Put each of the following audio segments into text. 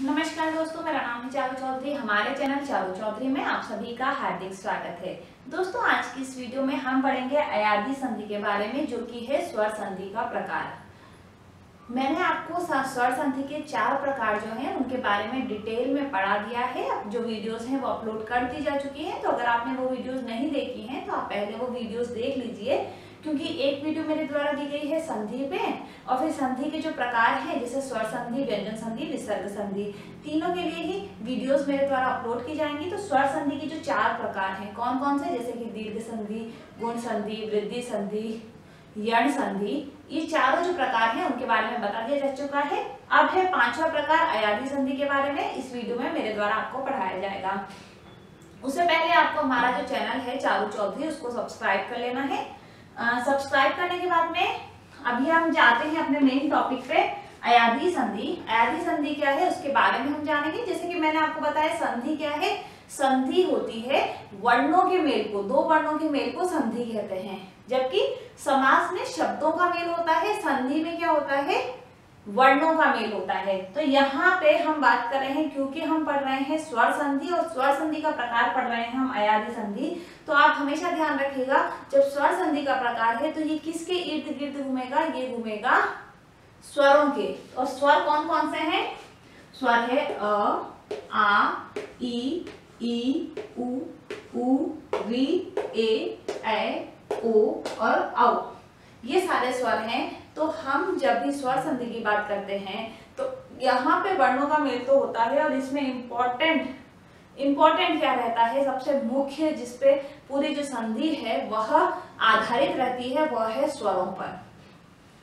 नमस्कार दोस्तों, मेरा नाम है चारू चौधरी। हमारे चैनल चारू चौधरी में आप सभी का हार्दिक स्वागत है। दोस्तों, आज की इस वीडियो में हम पढ़ेंगे अयाधी संधि के बारे में, जो कि है स्वर संधि का प्रकार। मैंने आपको स्वर संधि के चार प्रकार जो हैं, उनके बारे में डिटेल में पढ़ा दिया है। जो वीडियोस हैं, वो अपलोड कर दी जा चुकी हैं। तो अगर आपने वो वीडियोस नहीं देखी हैं तो आप पहले वो वीडियोस देख लीजिए। क्योंकि एक वीडियो मेरे द्वारा दी गई है संधि पे, और फिर संधि के जो प्रकार हैं, जैसे स्वर संधि, व्यंजन संधि, विसर्ग संधि, तीनों के लिए ही वीडियोस मेरे द्वारा अपलोड की जाएँगी। तो स्वर संधि के जो चार प्रकार हैं कौन कौन से? जैसे कि दीर्घ संधि, गुण संधि, वृद्धि संधि, यण संधि, ये चारों जो प्रकार हैं, उनके बारे में बता दिया जा चुका है। अब है पांचवा प्रकार अयाधी संधि के बारे में। इस वीडियो में मेरे द्वारा आपको पढ़ाया जाएगा। उससे पहले आपको हमारा जो चैनल है, चारू चौधरी, उसको सब्सक्राइब कर लेना है। सब्सक्राइब करने के बाद में अभी हम जाते हैं अपने मेन टॉपिक पे, अयाधी संधि। अयाधी संधि क्या है, उसके बारे में हम जानेंगे। जैसे कि मैंने आपको बताया, संधि क्या है? संधि होती है वर्णों के मेल को, दो वर्णों के मेल को संधि कहते हैं। जबकि समास में शब्दों का मेल होता है, संधि में क्या होता है? वर्णों का मेल होता है। तो यहाँ पे हम बात कर रहे हैं, क्योंकि हम पढ़ रहे हैं स्वर संधि और स्वर संधि का प्रकार पढ़ रहे हैं हम अयाधि संधि। तो आप हमेशा ध्यान रखिएगा, जब स्वर संधि का प्रकार है तो ये किसके इर्द गिर्द घूमेगा? ये घूमेगा स्वरों के। और स्वर कौन कौन से हैं? स्वर है अ, आ ई ई उ उ, री, ए ए ओ और औ। ये सारे स्वर हैं। तो हम जब भी स्वर संधि की बात करते हैं तो यहाँ पे वर्णों का मेल तो होता है और इसमें इम्पोर्टेंट इम्पोर्टेंट क्या रहता है? सबसे मुख्य जिसपे पूरी जो संधि है, वह आधारित रहती है, वह है स्वरों पर।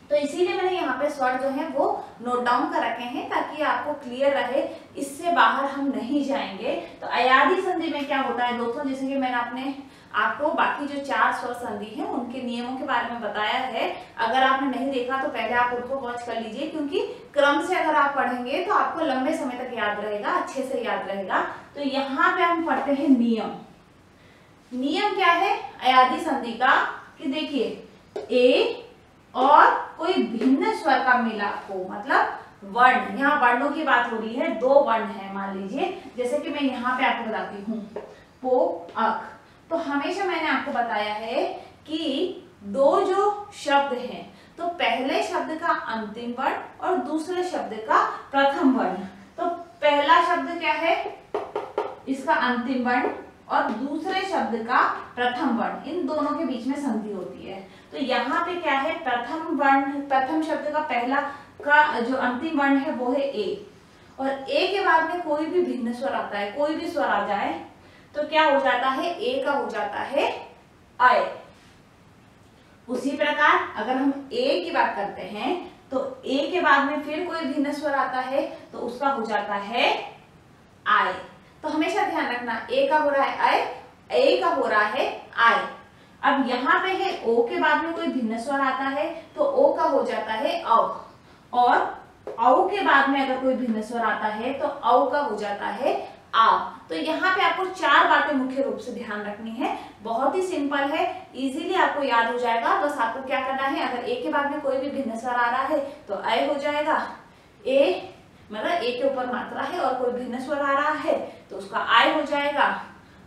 तो इसीलिए मैंने यहाँ पे स्वर जो है, वो नोट डाउन कर रखे हैं ताकि आपको क्लियर रहे, इससे बाहर हम नहीं जाएँगे। तो अयाधी संधि में क्या होता है दोस्तों? जैसे कि मैंने अपने आपको बाकी जो चार स्वर संधि है, उनके नियमों के बारे में बताया है। अगर आपने नहीं देखा तो पहले आप उनको वॉच कर लीजिए, क्योंकि क्रम से अगर आप पढ़ेंगे तो आपको लंबे समय तक याद रहेगा, अच्छे से याद रहेगा। तो यहाँ पे हम पढ़ते हैं नियम। नियम क्या है? अयाधी संधि का, कि देखिए, ए और कोई भिन्न स्वर का मिलाप हो मतलब वर्ण। यहाँ वर्णों की बात हो रही है, दो वर्ण है, मान लीजिए। जैसे कि मैं यहाँ पे आपको बताती हूँ। पो अक तो हमेशा मैंने आपको बताया है कि दो जो शब्द हैं तो पहले शब्द का अंतिम वर्ण और दूसरे शब्द का प्रथम वर्ण। तो पहला शब्द क्या है? इसका अंतिम वर्ण और दूसरे शब्द का प्रथम वर्ण। इन दोनों के बीच में संधि होती है। तो यहाँ पे क्या है? प्रथम वर्ण, प्रथम शब्द का पहला का जो अंतिम वर्ण है, वो है ए। और ए के बाद में कोई भी भिन्न स्वर आता है, कोई भी स्वर आ जाए तो क्या हो जाता है? ए का हो जाता है आय उसी प्रकार अगर हम ए की बात करते हैं तो ए के बाद में फिर कोई भिन्न स्वर आता है तो उसका हो जाता है आय तो हमेशा ध्यान रखना ए का हो रहा है आय ए का हो रहा है आय अब यहाँ पे है ओ के बाद में कोई भिन्न स्वर आता है तो ओ का हो जाता है औ. और औ के बाद में अगर कोई भिन्न स्वर आता है तो औ का हो जाता है तो यहाँ पे आपको चार बातें मुख्य रूप से ध्यान रखनी है। बहुत ही सिंपल है इजीली आपको याद हो जाएगा। बस आपको क्या करना है, अगर ए के बाद में कोई भी भिन्न स्वर आ रहा है तो अय हो जाएगा। ए मतलब ए के ऊपर मात्रा है और कोई भिन्न स्वर आ रहा है तो उसका आय हो जाएगा।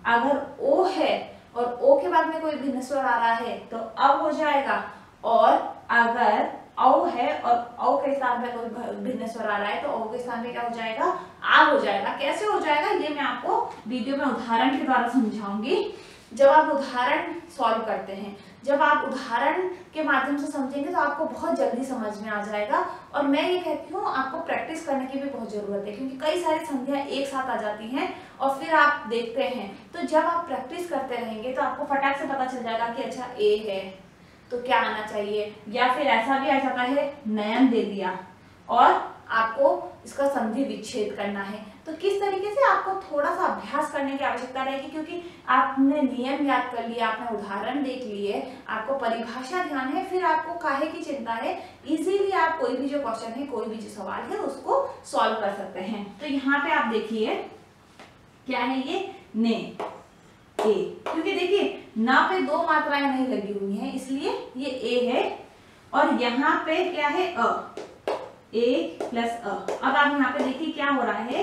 अगर ओ है और ओ के बाद में कोई भिन्न स्वर आ रहा है तो अब हो जाएगा। और अगर औ है और औ के स्थान पे कोई भिन्न स्वर आ रहा है तो औ के स्थान पे क्या हो जाएगा? आ हो जाएगा। कैसे हो जाएगा? ये मैं आपको वीडियो में उदाहरण के द्वारा समझाऊँगी। जब आप उदाहरण सॉल्व करते हैं, जब आप उदाहरण के माध्यम से समझेंगे तो आपको बहुत जल्दी समझ में आ जाएगा। और मैं ये कहती हूँ, आपको प्रैक्टिस करने की भी बहुत ज़रूरत है, क्योंकि कई सारी संधियाँ एक साथ आ जाती हैं और फिर आप देखते हैं। तो जब आप प्रैक्टिस करते रहेंगे तो आपको फटाक से पता चल जाएगा कि अच्छा ए है। तो क्या आना चाहिए? या फिर ऐसा भी आ जाता है नयन दे दिया। और? आपको इसका संधि विच्छेद करना है। तो किस तरीके से आपको थोड़ा सा अभ्यास करने की आवश्यकता रहेगी? क्योंकि आपने नियम याद कर लिया आपने उदाहरण देख लिए आपको परिभाषा ध्यान है फिर आपको काहे की चिंता है इजीली आप कोई भी जो क्वेश्चन है कोई भी जो सवाल है उसको सॉल्व कर सकते हैं। तो यहाँ पे आप देखिए क्या है ये? ने ए। क्योंकि देखिए ना पे दो मात्राएँ नहीं लगी हुई हैं, इसलिए ये ए है और यहाँ पे क्या है? अ। ए प्लस अ। अब आप यहाँ पे देखिए क्या हो रहा है।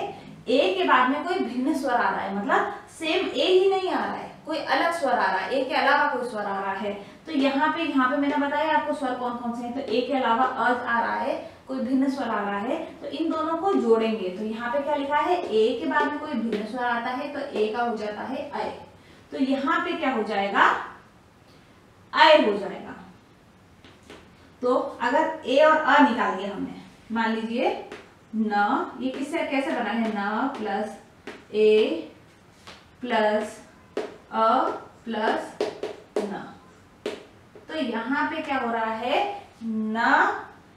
ए के बाद में कोई भिन्न स्वर आ रहा है मतलब सेम ए ही नहीं आ रहा है, कोई अलग स्वर आ रहा है ए के अलावा कोई स्वर आ रहा है। तो यहाँ पे यहाँ पे मैंने बताया आपको स्वर कौन कौन से हैं तो ए के अलावा अ आ रहा है, कोई भिन्न स्वर आ रहा है तो इन दोनों को जोड़ेंगे। तो यहाँ पे क्या लिखा है? ए के बाद में कोई भिन्न स्वर आता है तो ए का हो जाता है अय तो यहाँ पे क्या हो जाएगा? अय हो जाएगा। तो अगर ए और अ निकाल दिया हमने, मान लीजिए न, ये किससे कैसे बना है? न प्लस ए प्लस अ प्लस न। तो यहाँ पे क्या हो रहा है? न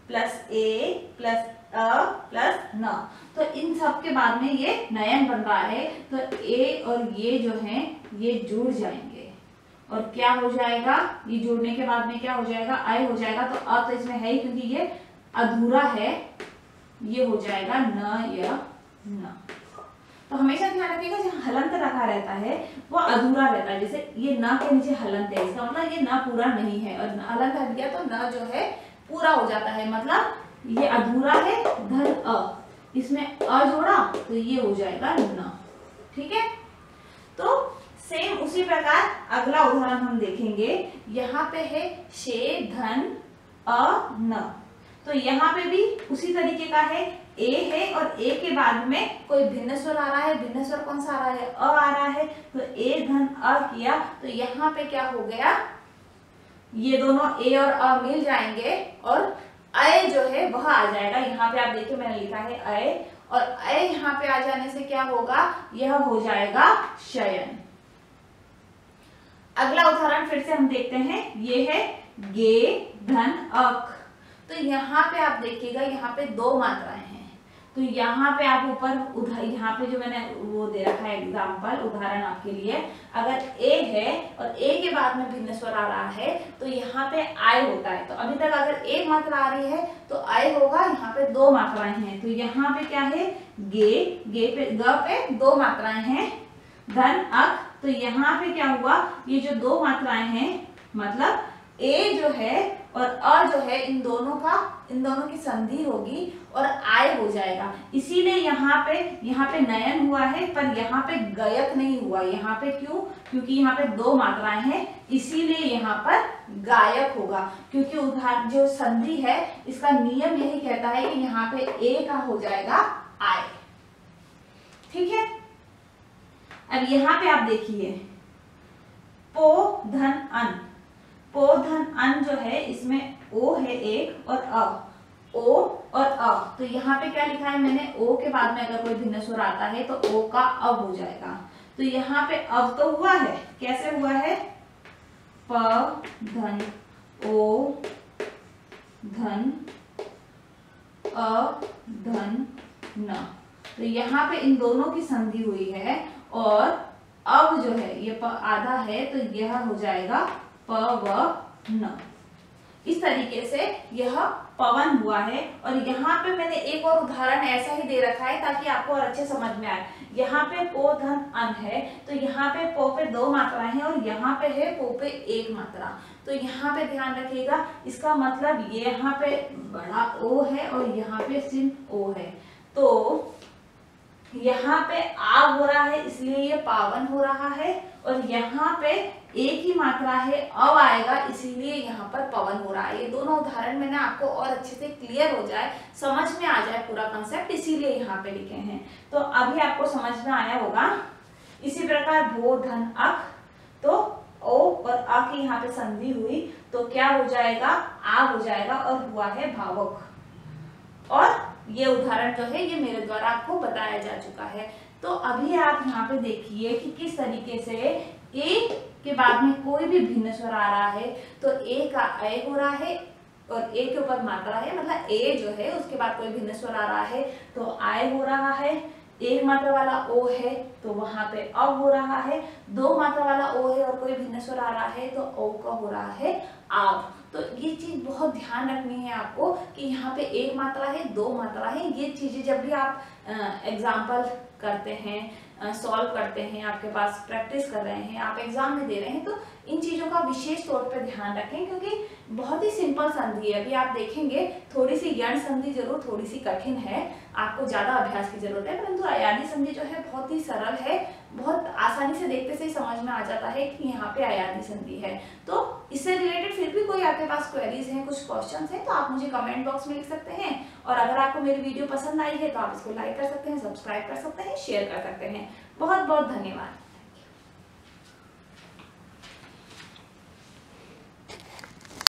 प्लस ए प्लस अ प्लस न। तो इन सब के बाद में ये नयन बन रहा है। तो ए और ये जो है, ये जुड़ जाएँगे। और क्या हो जाएगा? ये जुड़ने के बाद में क्या हो जाएगा? आय हो जाएगा। तो अ तो इसमें है ही क्योंकि ये अधूरा है। ये हो जाएगा न या न। तो हमेशा ध्यान रखिएगा, जो हलंत रखा रहता है, वो अधूरा रहता है। जैसे ये न के नीचे हलंत है, इसका मतलब ये न पूरा नहीं है। और हलंत हट गया तो न जो है, पूरा हो जाता है। मतलब ये अधूरा है, धन अ। इसमें अ जोड़ा तो ये हो जाएगा न। ठीक है? तो सेम उसी प्रकार अगला उदाहरण हम देखेंगे। यहाँ पे है शे, धन, अ, न। तो यहाँ पे भी उसी तरीके का है। ए है और ए के बाद में कोई भिन्न स्वर आ रहा है, भिन्न स्वर कौन सा आ रहा है? अ आ रहा है। तो ए, धन, अ किया। तो यहाँ पे क्या हो गया? ये दोनों ए और अ मिल जाएँगे और अय जो है, वह आ जाएगा। यहाँ पे आप देखिए, मैंने लिखा है अय। और अय यहाँ पे आ जाने से क्या होगा? यह हो जाएगा शयन। अगला उदाहरण फिर से हम देखते हैं। ये है गे धन अक। तो यहाँ पे आप देखिएगा, यहाँ पे दो मात्राएँ हैं। तो यहाँ पे आप ऊपर उधर, यहाँ पे जो मैंने वो दे रखा है एग्ज़ाम्पल उदाहरण आपके लिए, अगर ए है और ए के बाद में भिन्न स्वर आ रहा है तो यहाँ पे आय होता है। तो अभी तक अगर एक मात्रा आ रही है तो आय होगा, यहाँ पे दो मात्राएँ हैं। तो यहाँ पे क्या है? गे गे पे ग पे दो मात्राएँ हैं। धन, अक तो यहाँ पे क्या हुआ? ये जो दो मात्राएँ हैं मतलब ए जो है और अ जो है, इन दोनों का, इन दोनों की संधि होगी और आय हो जाएगा। इसीलिए यहाँ पे यहाँ पे नयन हुआ है, पर यहाँ पे गयक नहीं हुआ। यहाँ पे क्यों? क्योंकि यहाँ पे दो मात्राएँ हैं, इसीलिए यहाँ पर गायक होगा। क्योंकि उदाहरण जो संधि है, इसका नियम यही कहता है कि यहाँ पे ए का हो जाएगा आय। ठीक है? अब यहाँ पे आप देखिए। पो, धन, अन। पो धन अन जो है, इसमें ओ है एक और अ। ओ और अ। तो यहाँ पे क्या लिखा है मैंने? ओ के बाद में अगर कोई भिन्न स्वर आता है तो ओ का अब हो जाएगा। तो यहाँ पे अब तो हुआ है। कैसे हुआ है? प धन ओ धन अ धन न। तो यहाँ पे इन दोनों की संधि हुई है और अब जो है, ये प आधा है तो यह हो जाएगा प व न। इस तरीके से यह पवन हुआ है और यहाँ पे मैंने एक और उदाहरण ऐसा ही दे रखा है ताकि आपको और अच्छे समझ में आए। यहाँ पे पो धन अन है तो यहाँ पे पो पे दो मात्राएँ हैं और यहाँ पे है पो पे एक मात्रा। तो यहाँ पे ध्यान रखिएगा, इसका मतलब ये यहाँ पे बड़ा ओ है और यहाँ पे सिर्फ़ ओ है। तो यहाँ पे आग हो रहा है, इसलिए ये पावन हो रहा है और यहाँ पे एक ही मात्रा है अव आएगा, इसीलिए यहाँ पर पवन हो रहा है। ये दोनों उदाहरण मैंने आपको और अच्छे से क्लियर हो जाए, समझ में आ जाए पूरा कंसेप्ट इसीलिए यहाँ पे लिखे हैं। तो अभी आपको समझ में आया होगा। इसी प्रकार भो, धन अक तो ओ और अ की यहाँ पे संधि हुई तो क्या हो जाएगा? आ हो जाएगा और हुआ है भावक। और ये उदाहरण जो है, ये मेरे द्वारा आपको बताया जा चुका है। तो अभी आप यहाँ पे देखिए कि किस तरीके से ए के बाद में कोई भी भिन्न स्वर आ रहा है तो ए का अय हो रहा है और ए के ऊपर मात्रा है मतलब ए जो है, उसके बाद कोई भिन्न स्वर आ रहा है तो आय हो रहा है, एक मात्रा वाला ओ है तो वहाँ पे अब हो रहा है, दो मात्रा वाला ओ है और कोई भिन्न स्वर आ रहा है तो ओ का हो रहा है आव तो ये चीज़ बहुत ध्यान रखनी है आपको कि यहाँ पे एक मात्रा है, दो मात्रा है। ये चीज़ें जब भी आप एग्ज़ाम्पल करते हैं सॉल्व करते हैं, आपके पास प्रैक्टिस कर रहे हैं, आप एग्ज़ाम में दे रहे हैं तो इन चीज़ों का विशेष तौर पर ध्यान रखें, क्योंकि बहुत ही सिंपल संधि है। अभी आप देखेंगे थोड़ी सी यण संधि ज़रूर थोड़ी सी कठिन है, आपको ज़्यादा अभ्यास की ज़रूरत है, परंतु अयादी संधि जो है बहुत ही सरल है बहुत आसानी से देखते से ही समझ में आ जाता है कि यहाँ पे आयादी संधि है। तो इससे रिलेटेड फिर भी कोई आपके पास क्वेरीज हैं, कुछ क्वेश्चन हैं तो आप मुझे कमेंट बॉक्स में लिख सकते हैं। और अगर आपको मेरी वीडियो पसंद आई है तो आप इसको लाइक कर सकते हैं सब्सक्राइब कर सकते हैं शेयर कर सकते हैं। बहुत बहुत धन्यवाद।